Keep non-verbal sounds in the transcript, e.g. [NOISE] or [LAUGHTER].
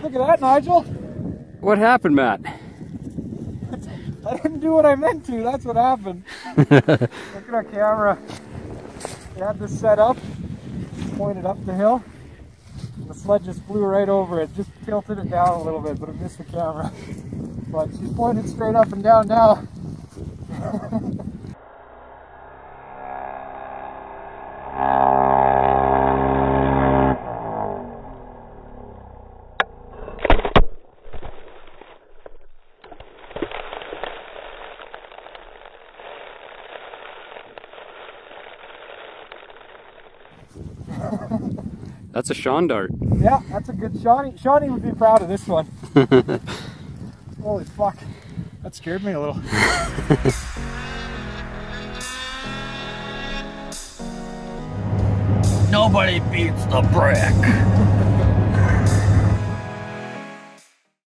think of that, Nigel? What happened, Matt? I didn't do what I meant to. That's what happened. [LAUGHS] Look at our camera. We had this set up, pointed up the hill. The sled just flew right over it, just tilted it down a little bit, but it missed the camera. But she's pointed straight up and down now. [LAUGHS] [LAUGHS] That's a Sean dart. Yeah, that's a good Shawnee. Shawnee would be proud of this one. [LAUGHS] Holy fuck. That scared me a little. Nobody beats the brick.